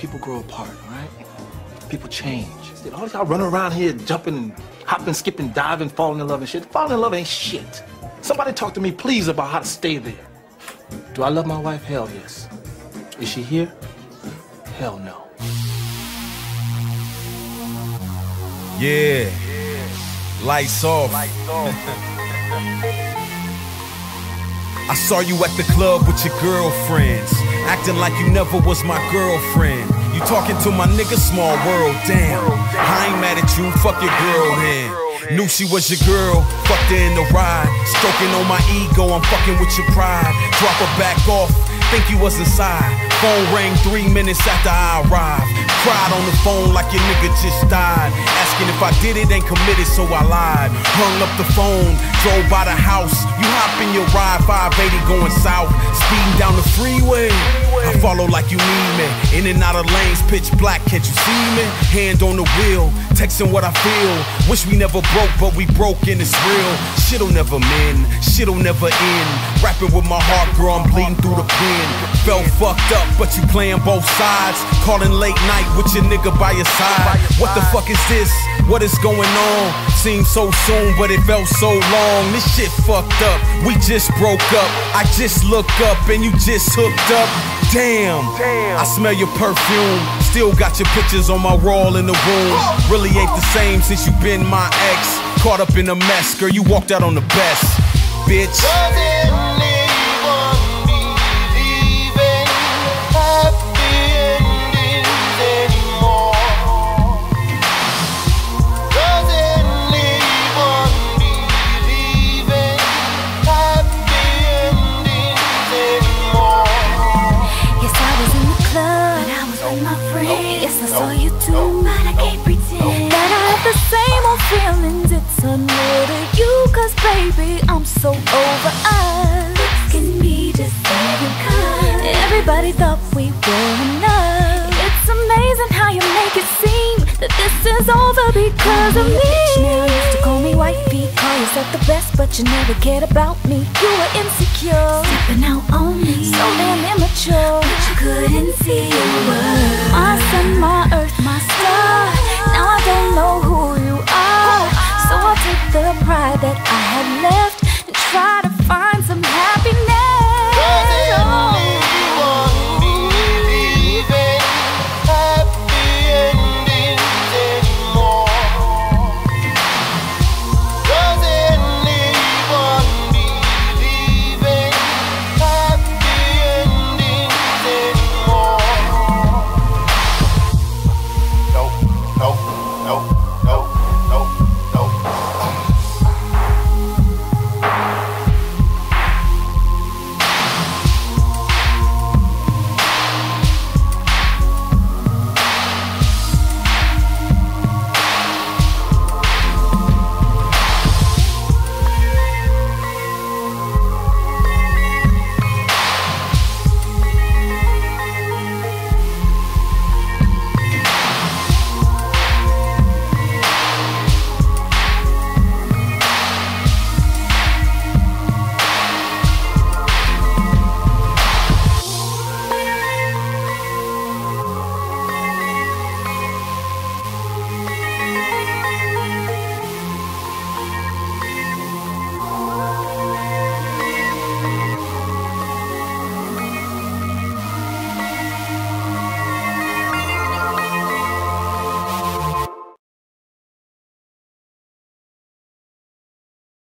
people grow apart, all right? People change. All y'all running around here jumping, and hopping, skipping, diving, falling in love and shit. Falling in love ain't shit. Somebody talk to me, please, about how to stay there. Do I love my wife? Hell yes. Is she here? Hell no. Yeah. Lights off. I saw you at the club with your girlfriends, acting like you never was my girlfriend. You talking to my nigga, small world, damn. I ain't mad at you, fuck your girl then. Knew she was your girl, fucked her in the ride. Stroking on my ego, I'm fucking with your pride. Drop her back off, think you was inside. Phone rang three minutes after I arrived. Cried on the phone like your nigga just died. Asking if I did it, ain't committed, so I lied. Hung up the phone, drove by the house. You in your ride, 580 going south. Speeding down the freeway. I follow like you need me. In and out of lanes, pitch black, can't you see me? Hand on the wheel, texting what I feel. Wish we never broke, but we broke and it's real. Shit'll never mend, shit'll never end. Rapping with my heart, girl, I'm bleeding through the pen. Felt fucked up, but you playing both sides. Calling late night with your nigga by your side. What the fuck is this? What is going on? Seems so soon, but it felt so long. This shit fucked up. We just broke up. I just looked up and you just hooked up. Damn, I smell your perfume. Still got your pictures on my wall in the room. Really ain't the same since you been my ex. Caught up in a mess, girl. You walked out on the best, bitch. It's unreal to you, cause baby, I'm so over us. Can be just cause everybody thought we were enough. It's amazing how you make it seem that this is over because of me. Now you used to call me wifey, call yourself the best, but you never cared about me. You were insecure, stepping out on me, so